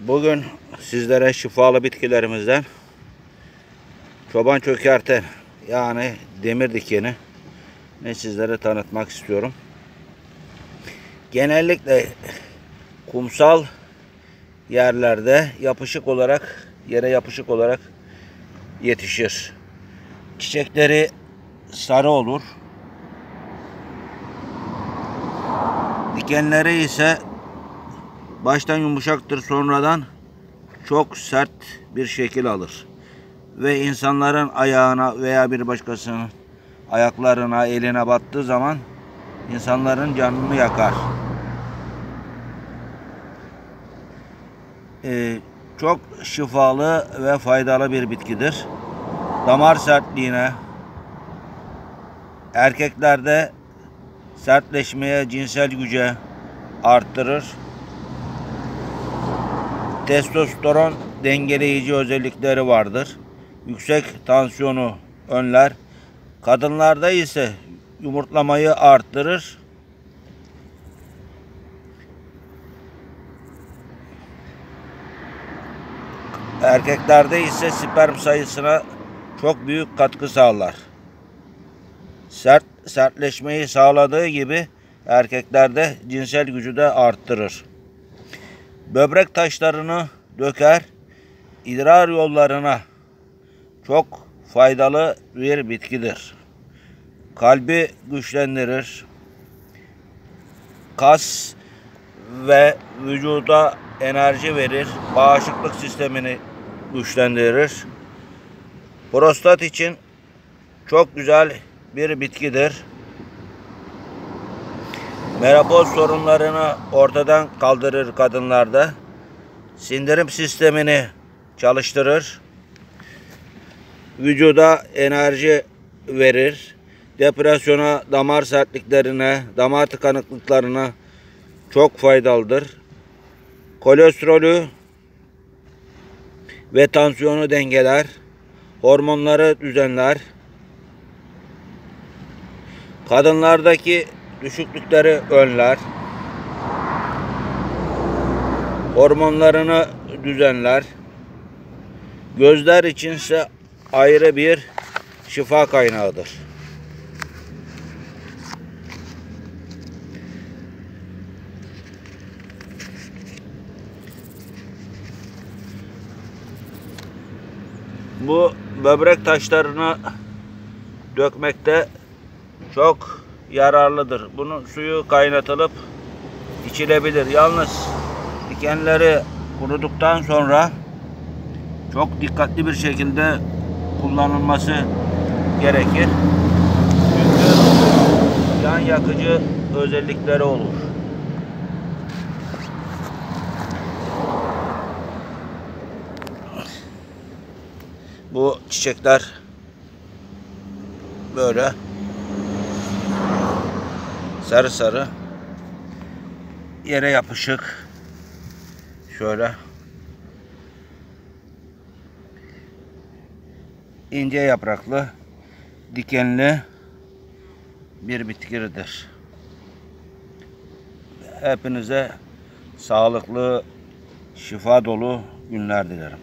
Bugün sizlere şifalı bitkilerimizden çoban çökerten yani demir dikeni ne sizlere tanıtmak istiyorum. Genellikle kumsal yerlerde yapışık olarak yere yapışık olarak yetişir. Çiçekleri sarı olur. Dikenleri ise baştan yumuşaktır sonradan çok sert bir şekil alır. Ve insanların ayağına veya bir başkasının ayaklarına, eline battığı zaman insanların canını yakar. Ee, çok şifalı ve faydalı bir bitkidir. Damar sertliğine, erkeklerde sertleşmeye, cinsel güce arttırır. Testosteron dengeleyici özellikleri vardır. Yüksek tansiyonu önler. Kadınlarda ise yumurtlamayı arttırır. Erkeklerde ise sperm sayısına çok büyük katkı sağlar. Sert sertleşmeyi sağladığı gibi erkeklerde cinsel gücü de arttırır. Böbrek taşlarını döker, idrar yollarına çok faydalı bir bitkidir. Kalbi güçlendirir. Kas ve vücuda enerji verir. Bağışıklık sistemini güçlendirir. Prostat için çok güzel bir bitkidir. Menopoz sorunlarını ortadan kaldırır kadınlarda. Sindirim sistemini çalıştırır. Vücuda enerji verir. Depresyona, damar sertliklerine, damar tıkanıklıklarına çok faydalıdır. Kolesterolü ve tansiyonu dengeler. Hormonları düzenler. Kadınlardaki düşüklükleri önler. Hormonlarını düzenler. Gözler içinse ayrı bir şifa kaynağıdır. Bu böbrek taşlarını dökmekte çok yararlıdır. Bunun suyu kaynatılıp içilebilir. Yalnız dikenleri kuruduktan sonra çok dikkatli bir şekilde kullanılması gerekir. Çünkü yan yakıcı özellikleri olur. Bu çiçekler böyle sarı sarı yere yapışık şöyle ince yapraklı dikenli bir bitkidir. Hepinize sağlıklı şifa dolu günler dilerim.